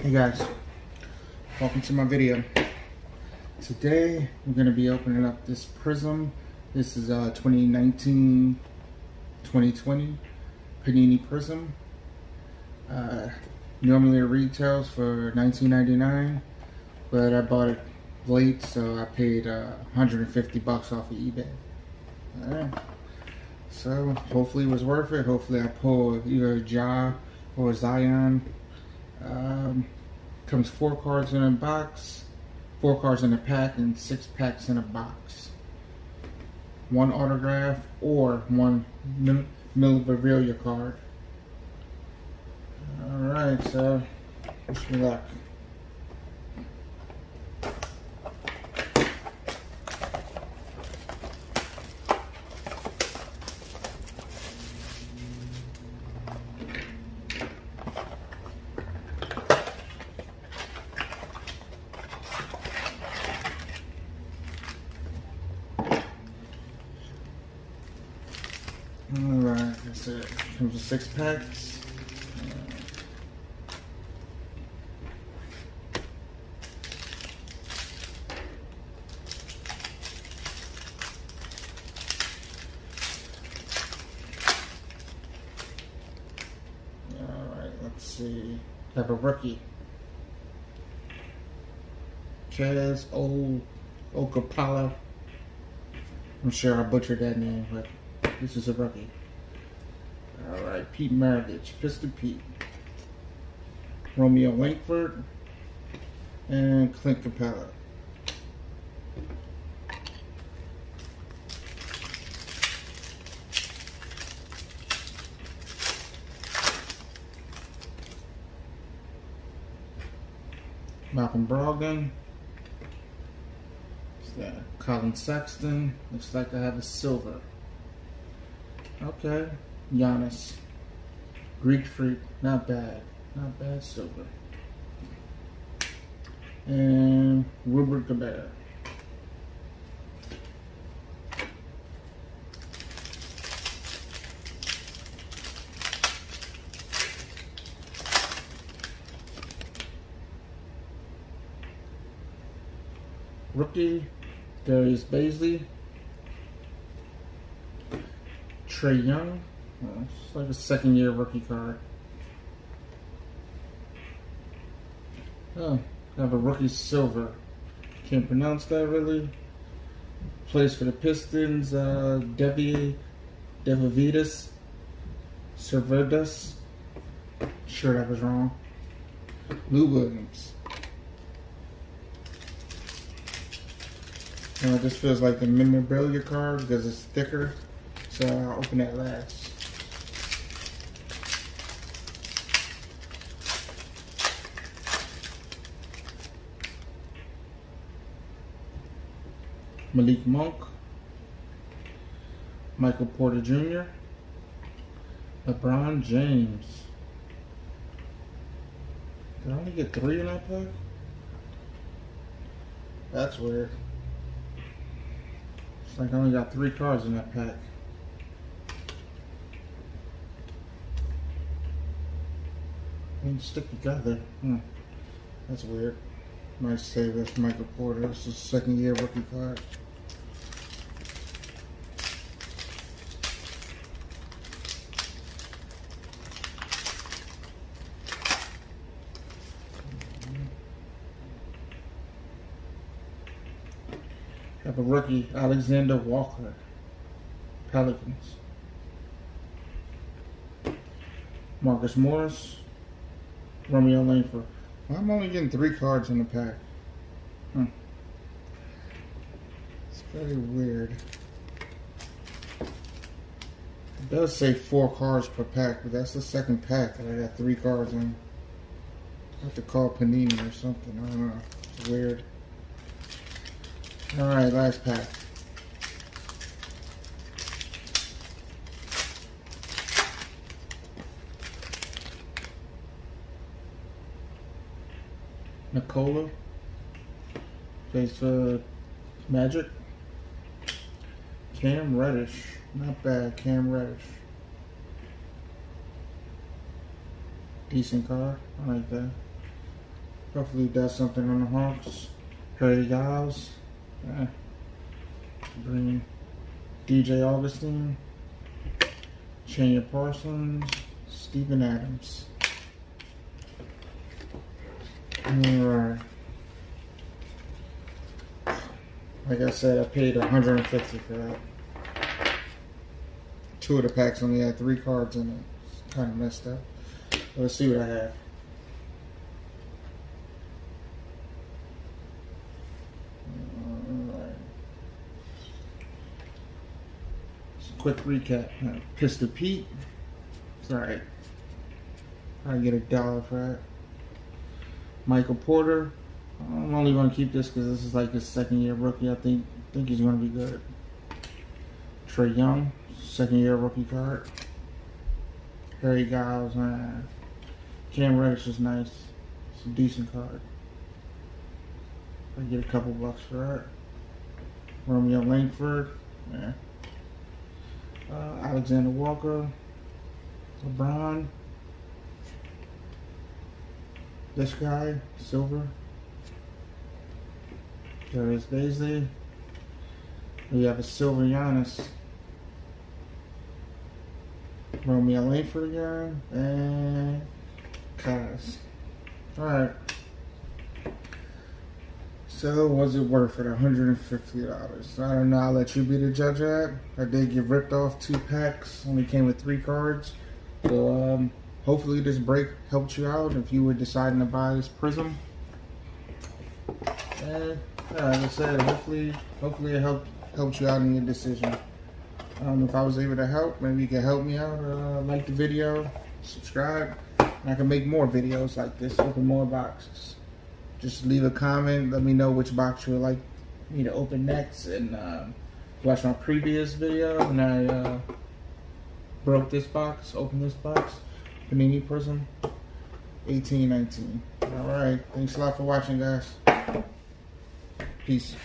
Hey guys, welcome to my video. Today we're going to be opening up this Prizm. This is a 2019-2020 Panini Prizm. Uh, normally it retails for $19.99, but I bought it late, so I paid uh, 150 bucks off of eBay. Alright, so hopefully it was worth it. Hopefully I pull either Ja or Zion. Um, comes four cards in a box, four cards in a pack, and six packs in a box. One autograph or one memorabilia card. Alright, so wish me luck. Alright, that's it. Comes with six packs. Alright, let's see. Have a rookie. Chaz Old Okapala. I'm sure I butchered that name, but this is a rookie. All right, Pete Maravich, Piston Pete, Romeo Langford, and Clint Capela. Malcolm Brogdon. Collin Sexton. Looks like I have a silver. Okay. Giannis. Greek Freak. Not bad. Not bad silver. And Robert Gobert. Rookie, Darius Bazley. Trae Young. It's like a second year rookie card. Oh, I have a rookie silver. Can't pronounce that really. Plays for the Pistons. Uh, Devi, Devavidas, Servedas. Sure that was wrong. Lou Williams. It just feels like the memorabilia card because it's thicker. So I'll open that last. Malik Monk, Michael Porter Jr., LeBron James. Did I only get three in that pack? That's weird. It's like I only got three cards in that pack. Didn't stick together. Hmm. That's weird. Might save this Michael Porter. This is second year rookie card. Have a rookie, Alexander Walker, Pelicans. Marcus Morris, Romeo Langford. Well, I'm only getting three cards in the pack. Hmm. It's very weird. It does say four cards per pack, but that's the second pack that I got three cards in. I have to call Panini or something. I don't know. It's weird. Alright, last pack. Nikola. Plays for Magic. Cam Reddish. Not bad, Cam Reddish. Decent car. I like that. Hopefully does something on the Hawks. Harry Giles. Yeah. Bring DJ Augustin. Chandler Parsons. Steven Adams. Like I said, I paid 150 for that. Two of the packs only had three cards in it. Kind of messed up. Let's see what I have. Quick recap. Pistol Pete. Alright. I get a dollar for that. Michael Porter. I'm only going to keep this because this is like his second year rookie. I think think he's going to be good. Trae Young, second year rookie card. Harry Giles, man. Cam Reddish is nice. It's a decent card. I get a couple bucks for that. Romeo Langford, yeah. Uh, Alexander Walker, LeBron. This guy, Silver. There is Bazley. We have a Silver Giannis. Romeo Langford again. And Kaz. Alright. So was it worth it? $150. I don't know. I'll let you be the judge that. I did get ripped off two packs. Only came with three cards. So um, hopefully this break helped you out if you were deciding to buy this Prizm. And yeah, like I said, hopefully hopefully it helped helped you out in your decision. Um, if I was able to help, maybe you can help me out. Uh, like the video, subscribe, and I can make more videos like this, open more boxes. Just leave a comment, let me know which box you would like me to open next, and uh, watch my previous video when I uh, broke this box, opened this box, Panini Prizm 1819. All right, thanks a lot for watching, guys. Peace.